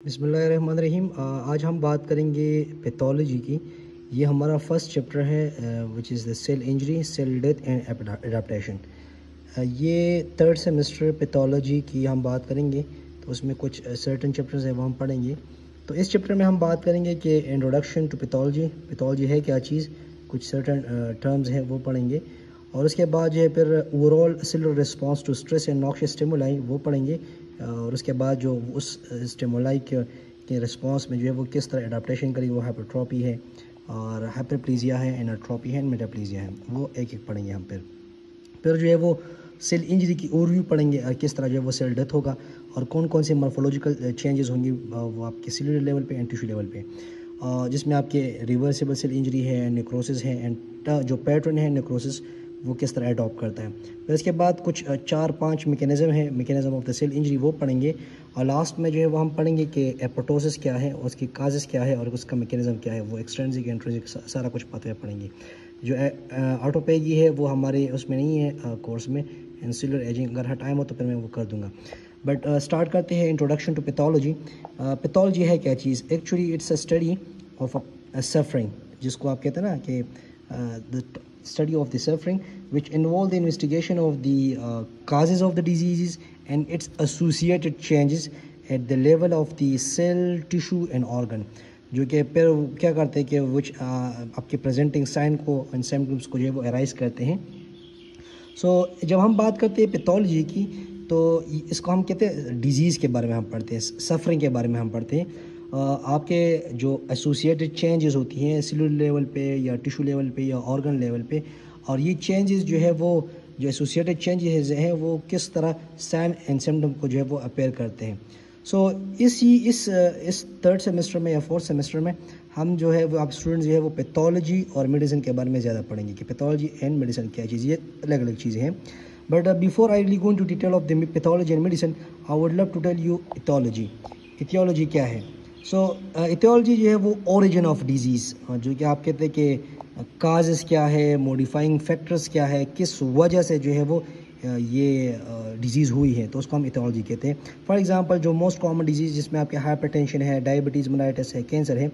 रहीम आज हम बात करेंगे पैथोलॉजी की। ये हमारा फ़र्स्ट चैप्टर है which is the cell injury cell death and adaptation ये थर्ड सेमेस्टर पैथोलॉजी की हम बात करेंगे तो उसमें कुछ सर्टन चैप्टर्स हैं, वो हम पढ़ेंगे। तो इस चैप्टर में हम बात करेंगे कि इंट्रोडक्शन टू पैथोलॉजी पैथोलॉजी है क्या चीज़? कुछ सर्टन टर्म्स हैं, वो पढ़ेंगे। और उसके बाद जो है, फिर overall cellular response to stress and noxious stimuli वो पढ़ेंगे। और उसके बाद जो उस स्टिमुलाई के के रिस्पांस में जो है वो किस तरह एडाप्टेशन करी, वो हाइपरट्रॉपी है और हाइपरप्लीजिया है एनाट्रॉपी है मेटाप्लीजिया है। वो एक एक पढ़ेंगे हम फिर। फिर जो है वो सेल इंजरी की ओवरव्यू पढ़ेंगे और किस तरह जो है वो सेल डेथ होगा और कौन कौन से मॉर्फोलॉजिकल चेंजेस होंगी वो आपके सेलुलर लेवल पे एंड टिश्यू लेवल पे। जिसमें आपके रिवर्सिबल सेल इंजरी है नेक्रोसिस है एंड जो पैटर्न है नेक्रोसिस वो किस तरह अडॉप्ट करता है। फिर इसके बाद कुछ चार पाँच मेकेनिज़म है mechanism of the cell injury वो पढ़ेंगे। और लास्ट में जो है वो हम पढ़ेंगे कि एपोटोसिस क्या है उसकी काजेस क्या है, और उसका मेकेनिज़म क्या है, वो एक्सट्रेंसिक इंट्रेंसिक सारा कुछ पता है पढ़ेंगे। जो ऑटोपेगी है, वो हमारे उसमें नहीं है कोर्स में। इंसुलर एजिंग अगर हर टाइम हो तो फिर मैं वो कर दूँगा। बट स्टार्ट करते हैं इंट्रोडक्शन टू पैथोलॉजी पैथोलॉजी है क्या चीज़? Actually it's a study of suffering जिसको आप कहते हैं ना कि study of the suffering which involve the investigation of the uh, causes of the diseases and its associated changes at the level of the cell tissue and organ जो कि फिर क्या करते हैं कि विच आपके प्रेजेंटिंग साइन को and symptoms को जो है वो एराइज करते हैं सो so, जब हम बात करते हैं पैथोलॉजी की तो इसको हम कहते हैं डिज़ीज़ के बारे में हम पढ़ते हैं सफरिंग के बारे में हम पढ़ते हैं आपके जो एसोसिएटेड चेंजेस होती हैं सेलुलर लेवल पे या टिश्यू लेवल पे या ऑर्गन लेवल पे और ये चेंजेस जो है वो जो एसोसिएटेड चेंजेस हैं वो किस तरह सैन एंड सिम्टम को जो है वो अपेयर करते हैं। सो so, इसी इस इस थर्ड सेमेस्टर में या फोर्थ सेमेस्टर में हम जो है वो आप स्टूडेंट्स जो है वो पैथोलॉजी और मेडिसिन के बारे में ज़्यादा पढ़ेंगे कि पैथोलॉजी एंड मेडिसिन क्या चीज़ ये अलग अलग चीज़ें हैं। But before I really going to detail of the pathology and medicine I would love to tell you ethology aetiology क्या है? सो इथियोलॉजी uh, जो है वो ओरिजिन ऑफ़ डिज़ीज़ जो कि आप कहते हैं कि काजेस uh, क्या है मॉडिफाइंग फैक्टर्स क्या है किस वजह से जो है वो uh, ये डिज़ीज़ हुई है तो उसको हम इथियोलॉजी कहते हैं। फॉर एग्जांपल जो मोस्ट कॉमन डिज़ीज़ जिसमें आपके हाइपरटेंशन है डायबिटीज़ मोलाइटिस है कैंसर है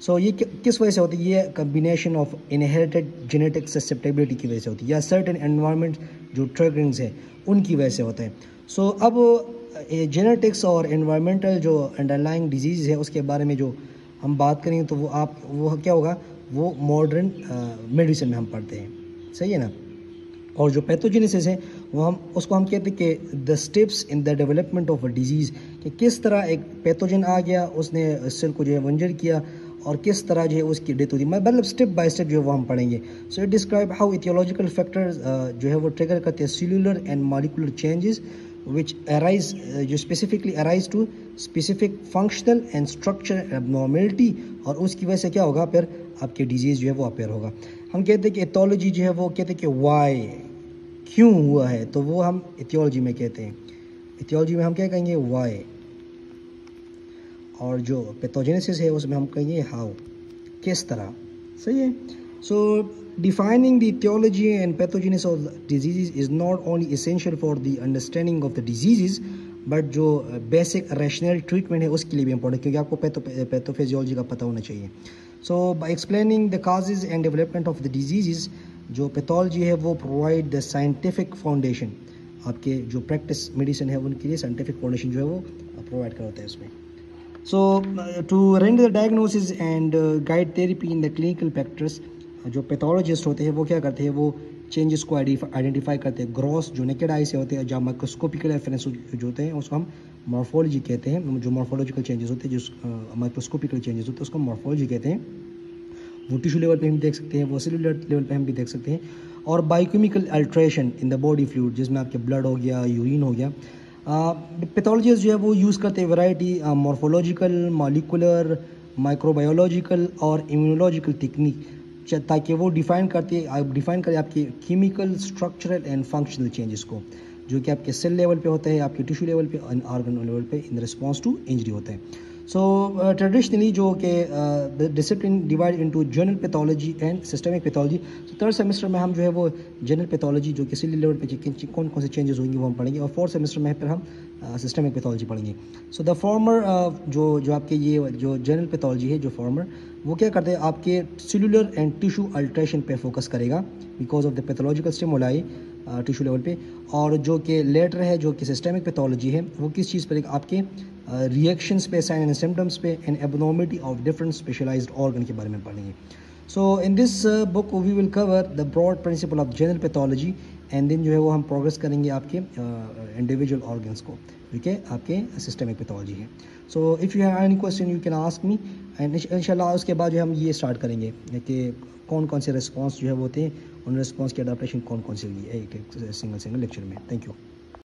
सो so, ये किस वजह से होती है? ये combination of inherited genetic susceptibility की वजह से होती है या सर्टन एनवायरनमेंट जो ट्रिगरिंग्स है उनकी वजह से होता है। सो so, अब जेनेटिक्स और इन्वायरमेंटल जो अंडरलाइंग डिज़ीज़ है, उसके बारे में जो हम बात करेंगे तो वो आप, वो क्या होगा? वो मॉडर्न मेडिसिन में हम पढ़ते हैं। सही है ना? और जो पैथोजेनेसिस है, वो हम, उसको हम कहते हैं कि the steps in the development of a disease कि किस तरह एक पैथोजन आ गया, उसने सेल को जो है वंजर किया, और किस तरह जो है उसकी डेथ होती मतलब स्टेप बाय स्टेप जो है वो हम पढ़ेंगे। So it describe how aetiological factors जो है वो ट्रिगर करते हैं cellular and molecular changes which arise uh, जो specifically arise to specific functional and structure abnormality और उसकी वजह से क्या होगा? फिर आपके डिज़ीज़ जो है वो अपेयर होगा। हम कहते हैं कि एथोलॉजी जो है वो कहते हैं कि वाई क्यों हुआ है? तो वो हम इथियोलॉजी में कहते हैं। इथियोलॉजी में हम क्या कहेंगे? वाई और जो पैथोजेनेसिस है उसमें हम कहेंगे हाउ किस तरह? सही है? So so, Defining the etiology and pathogenesis of diseases is not only essential for the understanding of the diseases but जो बेसिक रैशनल ट्रीटमेंट है, उसके लिए भी इंपॉर्टेंट क्योंकि आपको पैथो पैथोफिजियोलॉजी का पता होना चाहिए। So by explaining the causes and development of the disease जो पैथोलॉजी है, वो प्रोवाइड द साइंटिफिक फाउंडेशन आपके जो प्रैक्टिस मेडिसिन है, उनके लिए साइंटिफिक फाउंडेशन जो है, वो प्रोवाइड करता है उसमें so to render the diagnosis and guide therapy in the clinical factors जो पैथोलॉजिस्ट होते हैं, वो क्या करते हैं, वो चेंजेस को आइडेंटिफाई करते हैं। ग्रॉस जो नेकेड आई से होते हैं, जहाँ माइक्रोस्कोपिकल रेफरेंस जो होते हैं, उसको हम मॉर्फोलॉजी कहते हैं। जो मॉर्फोलॉजिकल चेंजेस होते हैं जो माइक्रोस्कोपिकल चेंजेस होते हैं, उसको मॉर्फोलॉजी कहते हैं। वो टिश्यू लेवल पे हम देख सकते हैं, वो सेलुलर लेवल पे हम भी देख सकते हैं। और biochemical alteration in the body fluid जिसमें आपके ब्लड हो गया यूरिन हो गया। पैथोलॉजिस्ट जो है, वो यूज़ करते हैं वैरायटी मॉर्फोलॉजिकल मॉलिकुलर माइक्रोबायोलॉजिकल और इम्यूनोलॉजिकल टेक्निक ताकि वो डिफ़ाइन करती डिफ़ाइन करें आपके chemical structural and functional changes को, जो कि आपके सेल लेवल पे होते हैं, आपके टिश्यू लेवल पे ऑर्गन लेवल पे इन रिस्पॉन्स टू इंजरी होते हैं। सो ट्रेडिशनली जो कि discipline divide into general pathology and systemic pathology तो थर्ड सेमेस्टर में हम जो है वो जनरल पैथोलॉजी जो कि सेल लेवल पे कौन कौन से चेंजेस होंगे वो हम पढ़ेंगे, और फोर्थ सेमेस्टर में फिर हम सिस्टमिक पैथोलॉजी पढ़ेंगे। सो द फॉर्मर जो जो आपके ये, जो जनरल पैथोलॉजी है, जो फॉर्मर वो क्या करते हैं? आपके सेलुलर एंड टिशू अल्ट्रेशन पे फोकस करेगा because of the pathological stimuli tissue level पे। और जो कि लेटर है, जो कि सिस्टमिक पैथोलॉजी है, वो किस चीज़ पर आपके रिएक्शंस पे साइन एंड सिम्टम्स पे and abnormality of different specialised organ के बारे में पढ़ेंगे। So in this book we will cover the broad principle of general pathology and then जो है वो हम प्रोग्रेस करेंगे आपके इंडिविजुअल uh, ऑर्गन्स को ठीक है? आपके सिस्टमिक पैथोलॉजी है। So if you have any question you can ask me and इंशाल्लाह उसके बाद जो हम ये स्टार्ट करेंगे कि कौन कौन से रिस्पॉन्स जो है वो थे उन रिस्पॉन्स की अडाप्टेशन कौन कौन सी हुई है एक एक सिंगल सिंगल लेक्चर में। Thank you